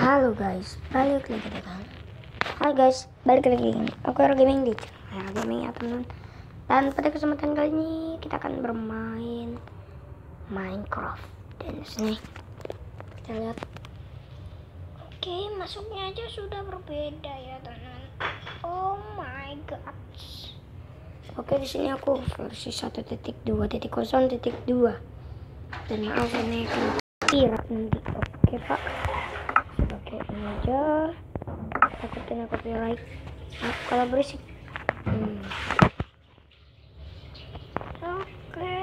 Halo guys, balik lagi dengan Hai guys, balik lagi. Dengan aku Hero Gaming di channel Gaming ya teman Dan pada kesempatan kali ini kita akan bermain Minecraft Dan di sini kita lihat. Oke, masuknya aja sudah berbeda ya teman Oh my god Oke, di sini aku versi 1.2.0.2 Dan maaf ini akan pirat nanti. Oke pak pakai ini aja. Takutnya copyright nah, kalau berisik. Hmm. oke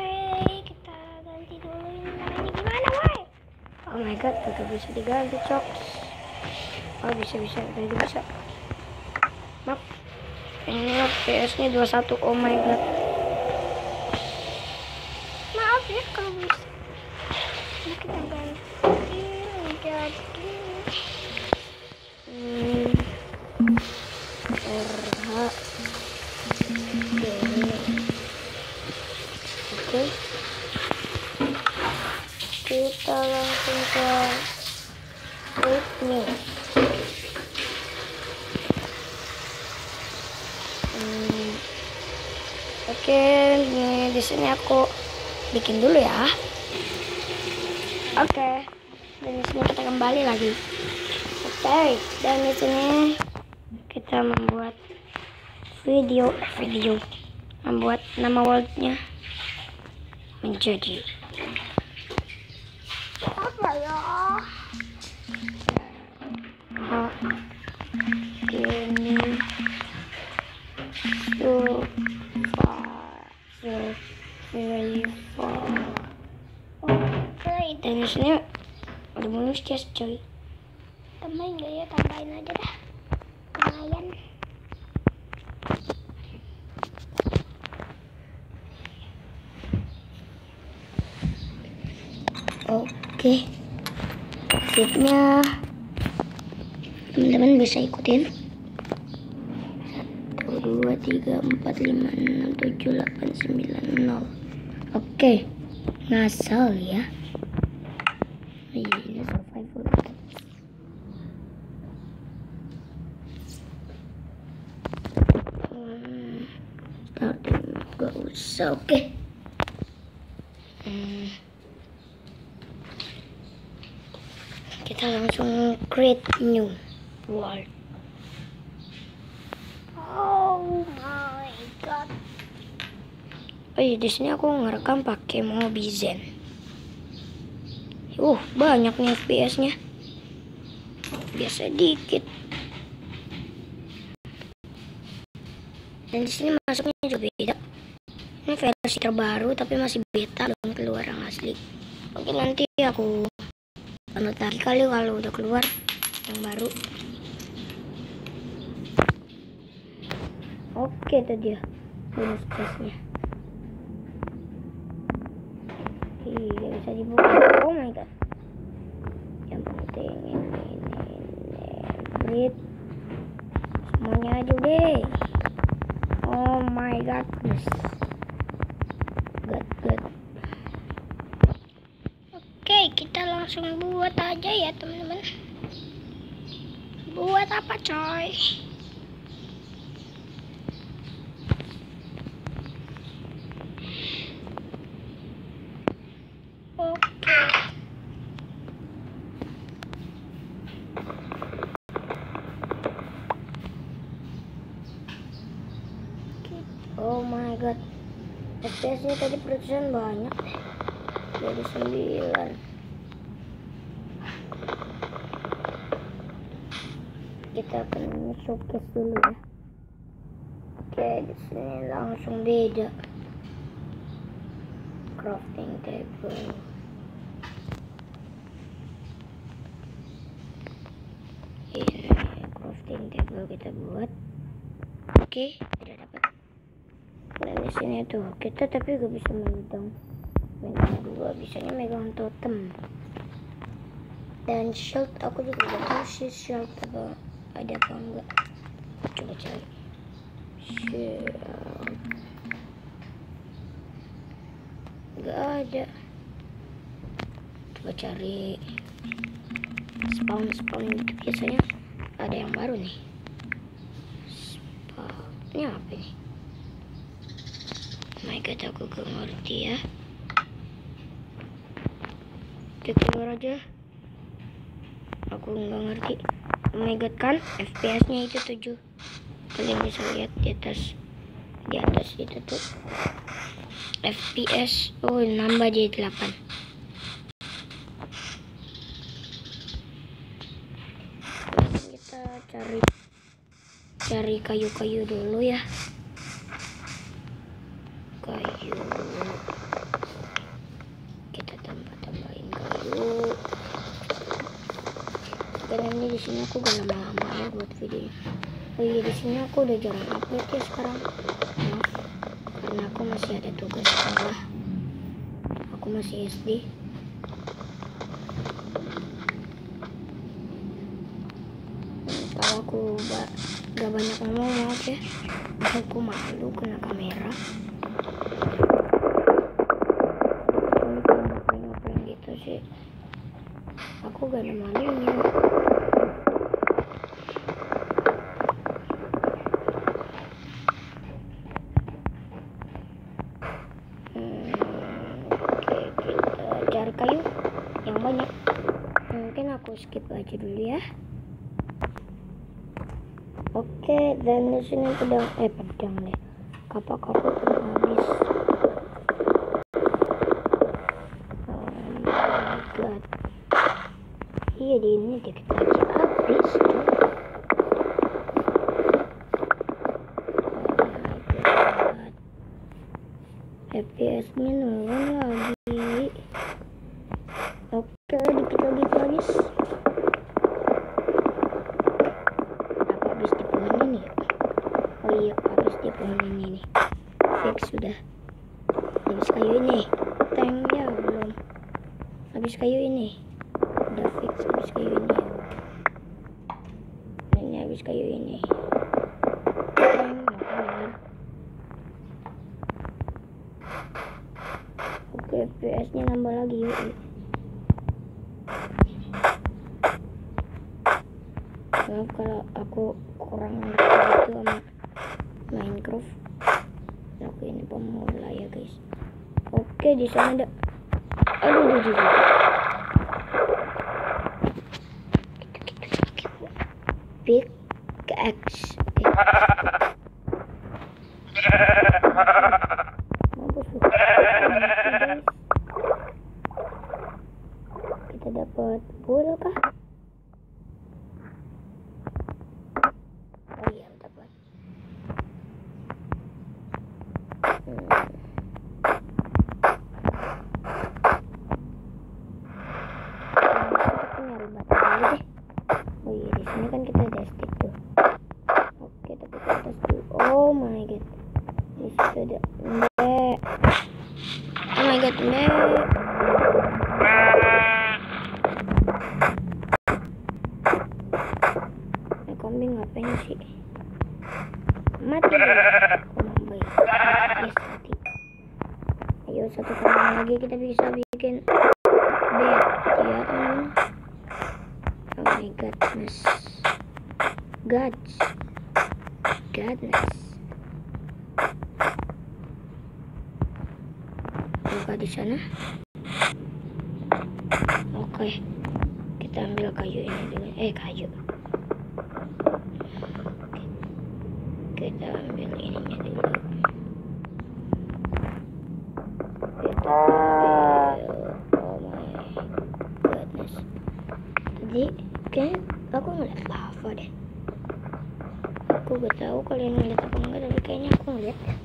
kita ganti dulu ini gimana woi oh my god itu bisa diganti cok. Oh bisa bisa. Tadi bisa. Maaf. Ini PS nya 21 oh my god oke. Kita langsung ke new hmm, oke ini di sini aku bikin dulu ya. Oke dan di sini kita kembali lagi. Oke dan di sini kita membuat video video membuat nama worldnya menjadi. Apa ya? Hah, ini dan udah coy. Tambahin gak ya? Tambahin aja dah. Lumayan oke tipnya teman-teman bisa ikutin satu dua tiga empat lima enam tujuh delapan sembilan nol oke ngasal ya ini survival. Starting usah, oke. Hmm. Kita langsung create new world. Oh my god. Oh iya, di sini aku ngerekam pakai Mobizen. Uh, banyak nih FPS-nya. Biasa dikit. Dan di sini masuknya juga beda. Ini versi terbaru tapi masih beta belum keluar yang asli. Oke nanti aku download lagi kali kalau udah keluar yang baru. Oke itu dia bonus questnya. Iya bisa dibuka. Oh my god. Yang penting ini ini ini breed semuanya aja deh. Oh my. God god. Oke kita langsung buat aja ya teman-teman. Buat apa coy? Oh my god. FPS-nya tadi peratusan banyak. Jadi 9. Kita akan showcase dulu ya. Oke, di sini langsung beda. Crafting table. ini crafting table kita buat oke tidak dapat dan di sini tuh kita tapi gak bisa megang megang dua bisanya megang totem dan shield aku juga gak tahu sih shield apa ada apa enggak? Coba cari. Shield nggak ada. Coba cari. Spawn spawn gitu biasanya. Ada yang baru nih. Spawn ini apa ini? Oh my god aku gak ngerti ya. Kita keluar aja. Aku nggak ngerti oh my god kan fps nya itu 7 kalian bisa lihat di atas di atas itu tuh. Fps oh nambah jadi 8 kita cari cari kayu-kayu dulu ya. Kayu kita tambah-tambahin kayu karena ini di sini aku gak lama-lama ya buat video oh iya di sini aku udah jarang upload ya sekarang. Maaf karena aku masih ada tugas sekolah aku masih SD kalau aku gak, banyak ngomong ya. Aku malu kena kamera kalau ngeprank gitu sih aku gak ada malunya Hmm, oke kita cari kayu yang banyak. Mungkin aku skip aja dulu ya. Oke dan di sini pedang eh pedang deh. Kapak aku udah habis? Oh iya di ini dikit lagi habis. God. FPS nya nurun lagi oke dikit lagi guys apa habis di pohon ini oh iya habis di pohon ini nih fix sudah habis kayu ini tank ya belum habis kayu ini udah fix habis kayu ini ini habis kayu ini tank. Oke, FPS nya nambah lagi yuk. Maaf kalau aku kurang itu sama Minecraft. Aku ini pemula ya guys. Oke, di sana ada. Aduh, aduh, aduh. aduh. Gitu, gitu, gitu. Pickaxe. Oke. Mampus lu. guys. Kita dapat wool kah? Oh iya dapat. Hmm. Aku nyari deh. Oh iya di sini kan kita ada stick tuh. Oke tapi ke atas dulu. Oh my god. Di situ ada mbek. Oh my god mbek. Ini kambing ngapain sih? Mati. Oh baik. Yes mati. Ayo satu kambing lagi kita bisa bikin bed ya teman. Gods. Godness. Buka di sana. Oke. Kita ambil kayu ini dulu. Eh kayu. Kita ambil ininya dulu. Kita ambil. Oh my goodness. Tadi kayak aku ngeliat lava deh. Aku gak tahu kalian ngeliat apa enggak, tapi kayaknya aku ngeliat. deh.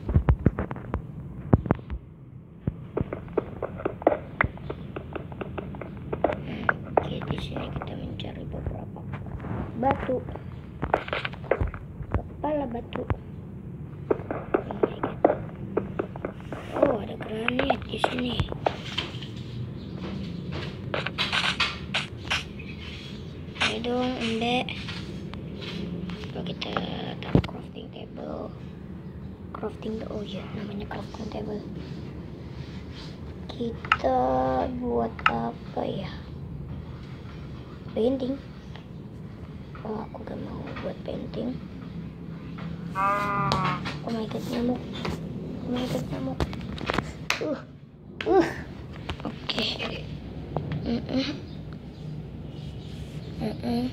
Oke, di sini kita mencari beberapa batu. Kepala batu. Oh my god. Oh, ada granit di sini. Ayo dong, Embe. Coba kita taruh crafting table. Crafting oh ya, namanya crafting table. Kita buat apa ya? painting oh aku gak mau buat painting oh my god nyamuk oh my god nyamuk uh uh oke okay. mm -mm. Mm -mm.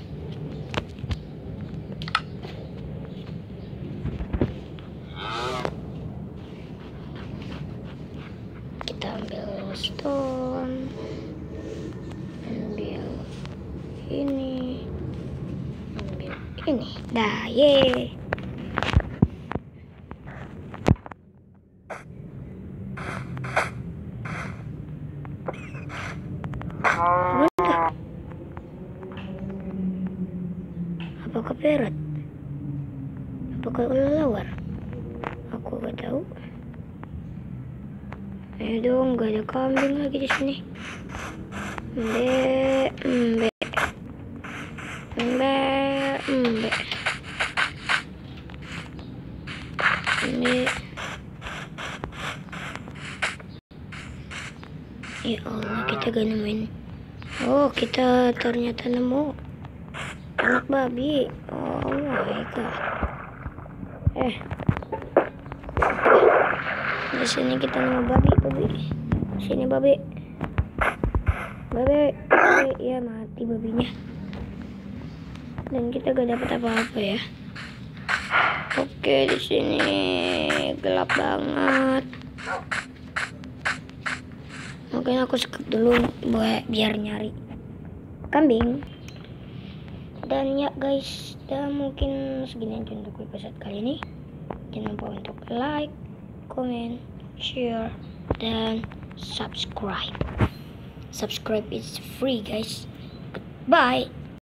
kita ambil stone ambil ini ambil ini. Dah ye apakah perat apakah ular aku gak tahu. Ayo dong, gak ada kambing lagi di sini. Mbe, mbe, mbe, mbe. Ya Allah, kita gak nemuin. Oh, kita ternyata nemu anak babi. Oh my god. Eh, di sini kita nemu babi babi. Sini babi. Babi, babi. ya mati babinya. Dan kita gak dapat apa-apa ya. Oke di sini gelap banget. Mungkin aku skip dulu buat biar nyari kambing dan ya guys dan mungkin segini aja untuk episode kali ini jangan lupa untuk like comment, share, dan subscribe. Subscribe is free guys. Bye.